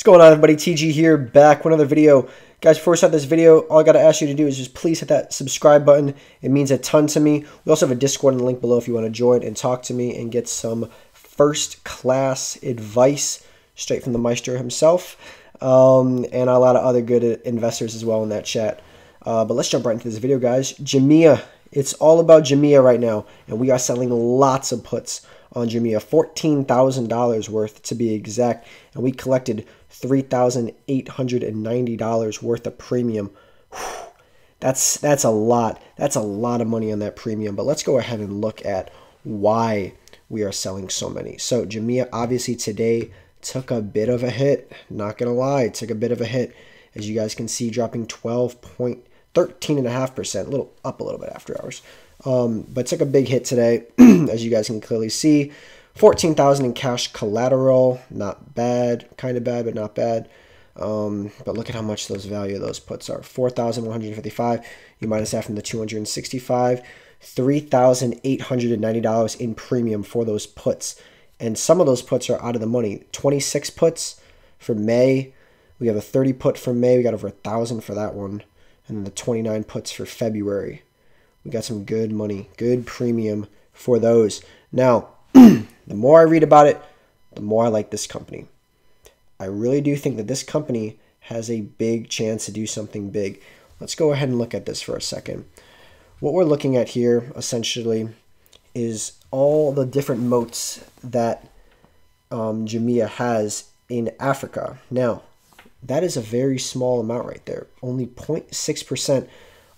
What's going on everybody? TG here, back with another video. Guys, before we start this video, all I gotta ask you to do is just please hit that subscribe button. It means a ton to me. We also have a Discord in the link below if you want to join and talk to me and get some first class advice straight from the Maestro himself. Um, and a lot of other good investors as well in that chat. Uh, but let's jump right into this video, guys. Jumia. It's all about Jumia right now, and we are selling lots of puts on Jumia, $14,000 worth to be exact, and we collected $3,890 worth of premium. That's that's a lot. That's a lot of money on that premium. But let's go ahead and look at why we are selling so many. So Jumia obviously today took a bit of a hit. Not gonna lie, took a bit of a hit. As you guys can see, dropping 12.13.5%, a little up a little bit after hours. Um, but took a big hit today, as you guys can clearly see. 14,000 in cash collateral, not bad, kind of bad, but not bad. Um, but look at how much those value of those puts are. 4,155. You minus that from the 265. $3,890 in premium for those puts. And some of those puts are out of the money. 26 puts for May. We have a 30 put for May. We got over a thousand for that one. And then the 29 puts for February. We got some good money, good premium for those. Now, the more I read about it, the more I like this company. I really do think that this company has a big chance to do something big. Let's go ahead and look at this for a second. What we're looking at here essentially is all the different moats that um, Jumia has in Africa. Now, that is a very small amount right there. Only 0.6%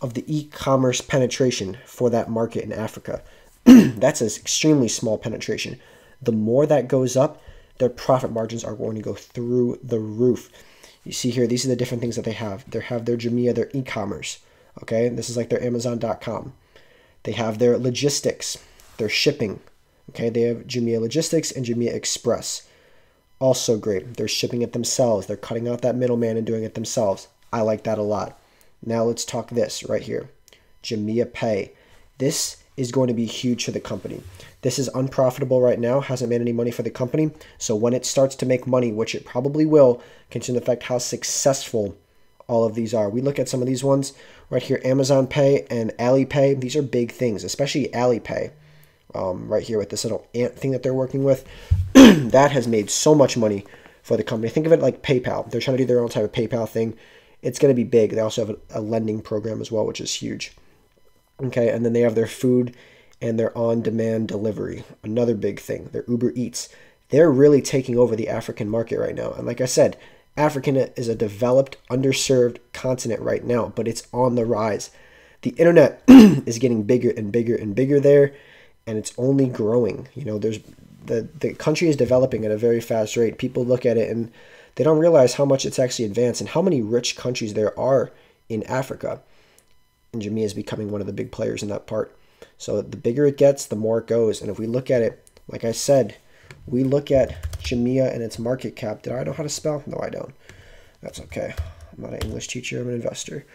of the e-commerce penetration for that market in Africa. That's an extremely small penetration. The more that goes up, their profit margins are going to go through the roof. You see here, these are the different things that they have. They have their Jumia, their e-commerce. Okay, this is like their Amazon.com. They have their logistics, their shipping. Okay, they have Jumia Logistics and Jumia Express. Also great. They're shipping it themselves. They're cutting out that middleman and doing it themselves. I like that a lot. Now let's talk this right here. Jumia Pay. This is going to be huge for the company. This is unprofitable right now, hasn't made any money for the company. So when it starts to make money, which it probably will, considering the fact how successful all of these are. We look at some of these ones right here, Amazon Pay and Alipay. These are big things, especially Alipay. Um, right here with this little ant thing that they're working with. that has made so much money for the company. Think of it like PayPal. They're trying to do their own type of PayPal thing it's going to be big. They also have a, a lending program as well, which is huge. Okay, and then they have their food and their on-demand delivery, another big thing. Their Uber Eats. They're really taking over the African market right now. And like I said, Africa is a developed, underserved continent right now, but it's on the rise. The internet is getting bigger and bigger and bigger there, and it's only growing. You know, there's the the country is developing at a very fast rate. People look at it and they don't realize how much it's actually advanced and how many rich countries there are in Africa. And Jumia is becoming one of the big players in that part. So the bigger it gets, the more it goes. And if we look at it, like I said, we look at Jumia and its market cap. Did I know how to spell? No, I don't. That's okay. I'm not an English teacher. I'm an investor.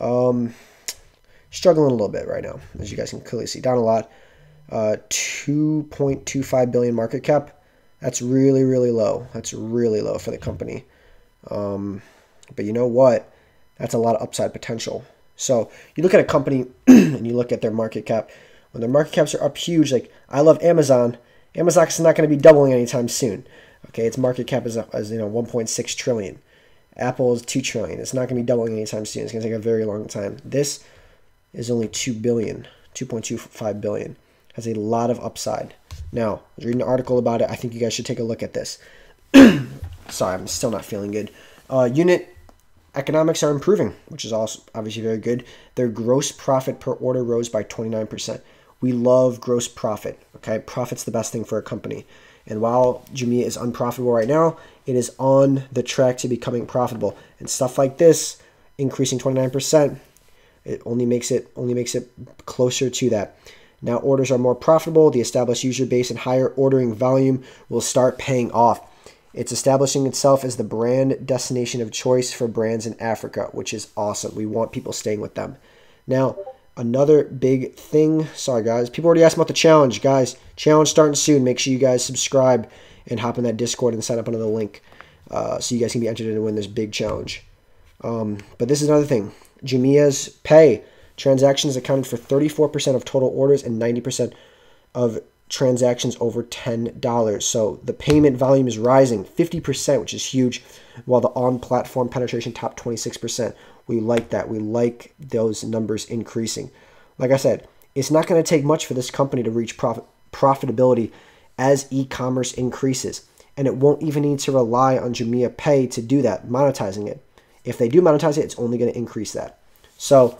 Um, struggling a little bit right now, as you guys can clearly see. Down a lot. Uh, 2.25 billion market cap. That's really, really low. That's really low for the company. Um, but you know what? That's a lot of upside potential. So you look at a company and you look at their market cap. When their market caps are up huge, like I love Amazon. Amazon's not going to be doubling anytime soon. Okay, its market cap is, is you know 1.6 trillion. Apple is 2 trillion. It's not going to be doubling anytime soon. It's going to take a very long time. This is only 2 billion, 2.25 billion. Has a lot of upside. Now, I was reading an article about it. I think you guys should take a look at this. Sorry, I'm still not feeling good. Uh, unit economics are improving, which is also obviously very good. Their gross profit per order rose by 29%. We love gross profit. Okay, profit's the best thing for a company. And while Jumia is unprofitable right now, it is on the track to becoming profitable. And stuff like this, increasing 29%, it only makes it only makes it closer to that. Now orders are more profitable, the established user base and higher ordering volume will start paying off. It's establishing itself as the brand destination of choice for brands in Africa, which is awesome. We want people staying with them. Now, another big thing, sorry guys, people already asked about the challenge. Guys, challenge starting soon. Make sure you guys subscribe and hop in that Discord and sign up under the link. Uh, so you guys can be entered in to win this big challenge. Um, but this is another thing. Jumia's pay transactions accounted for 34% of total orders and 90% of transactions over $10. So the payment volume is rising 50%, which is huge, while the on platform penetration top 26%. We like that. We like those numbers increasing. Like I said, it's not going to take much for this company to reach profit, profitability as e commerce increases. And it won't even need to rely on Jumia Pay to do that, monetizing it. If they do monetize it, it's only going to increase that. So,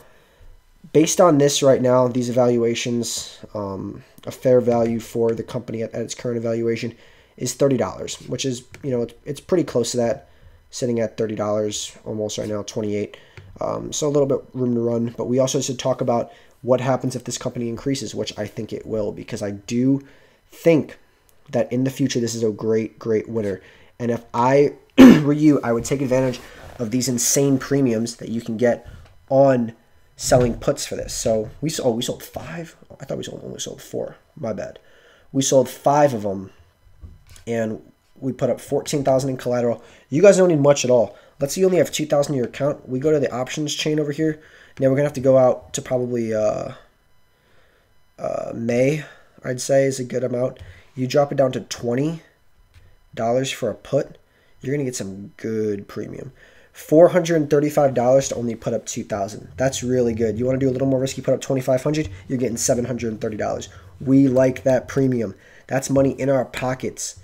based on this right now, these evaluations, um, a fair value for the company at, at, its current evaluation is thirty dollars, which is you know it's, it's pretty close to that, sitting at thirty dollars almost right now, twenty eight. Um, so a little bit room to run, but we also should talk about what happens if this company increases, which I think it will, because I do think that in the future this is a great, great winner. And if I were you, I would take advantage of these insane premiums that you can get on selling puts for this. So we sold, oh, we sold five. I thought we sold, only sold four. My bad. We sold five of them, and we put up fourteen thousand in collateral. You guys don't need much at all. Let's say you only have two thousand in your account. We go to the options chain over here. Now we're gonna have to go out to probably uh, uh, May. I'd say is a good amount. You drop it down to twenty dollars for a put. You're gonna get some good premium. $435 to only put up 2000 That's really good. You want to do a little more risky, put up 2500 you're getting $730. We like that premium. That's money in our pockets.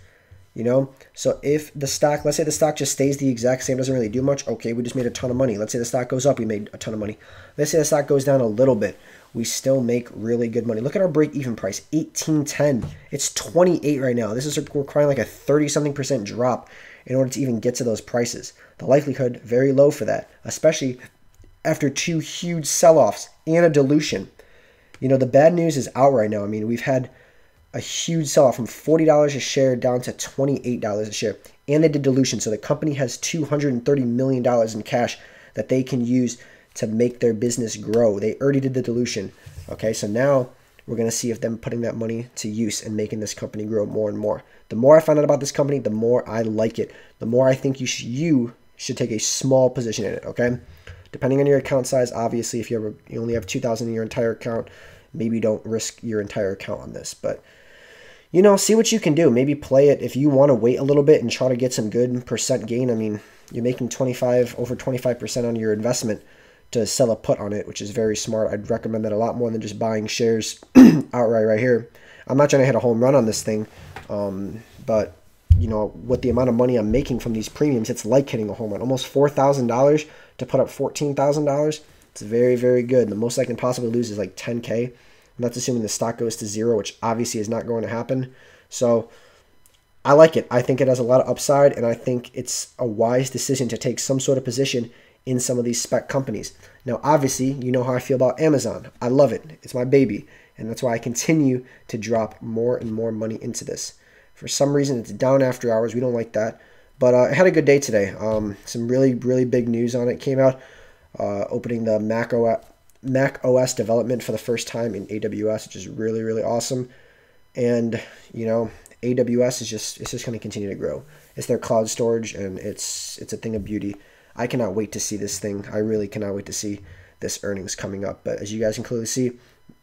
You know? So if the stock, let's say the stock just stays the exact same, doesn't really do much, okay, we just made a ton of money. Let's say the stock goes up, we made a ton of money. Let's say the stock goes down a little bit, we still make really good money. Look at our break-even price, 1810. It's 28 right now. This is requiring like a 30 something percent drop in order to even get to those prices. The likelihood very low for that, especially after two huge sell-offs and a dilution. You know, the bad news is out right now. I mean, we've had a huge sell-off from $40 a share down to $28 a share. And they did dilution. So the company has $230 million in cash that they can use to make their business grow. They already did the dilution. Okay, so now we're going to see if them putting that money to use and making this company grow more and more. The more I find out about this company, the more I like it. The more I think you should, you should take a small position in it. Okay, depending on your account size. Obviously, if you ever you only have two thousand in your entire account, maybe don't risk your entire account on this. But you know, see what you can do. Maybe play it if you want to wait a little bit and try to get some good percent gain. I mean, you're making 25 over 25% on your investment to sell a put on it, which is very smart. I'd recommend that a lot more than just buying shares outright right here. I'm not trying to hit a home run on this thing, um, but you know, with the amount of money I'm making from these premiums, it's like hitting a home run. Almost four thousand dollars to put up fourteen thousand dollars. It's very, very good. The most I can possibly lose is like 10k. And that's assuming the stock goes to zero, which obviously is not going to happen. So I like it. I think it has a lot of upside, and I think it's a wise decision to take some sort of position in some of these spec companies. Now, obviously, you know how I feel about Amazon. I love it. It's my baby. And that's why I continue to drop more and more money into this. For some reason, it's down after hours. We don't like that. But uh, I had a good day today. Um, some really, really big news on it came out. Uh, opening the Mac OS, Mac OS development for the first time in AWS, which is really, really awesome. And, you know, AWS is just, it's just going to continue to grow. It's their cloud storage, and it's, it's a thing of beauty. I cannot wait to see this thing. I really cannot wait to see this earnings coming up. But as you guys can clearly see,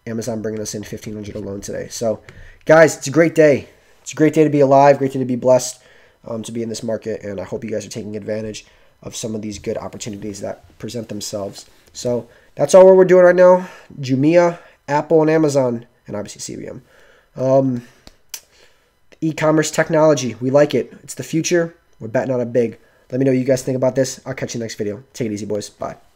Amazon bringing us in 1500 alone today. So, guys, it's a great day. It's a great day to be alive, great day to be blessed um, to be in this market. And I hope you guys are taking advantage of some of these good opportunities that present themselves. So, that's all we're doing right now. Jumia, Apple, and Amazon, and obviously CBM. Um, e-commerce technology, we like it. It's the future. We're betting on it big. Let me know what you guys think about this. I'll catch you next video. Take it easy, boys. Bye.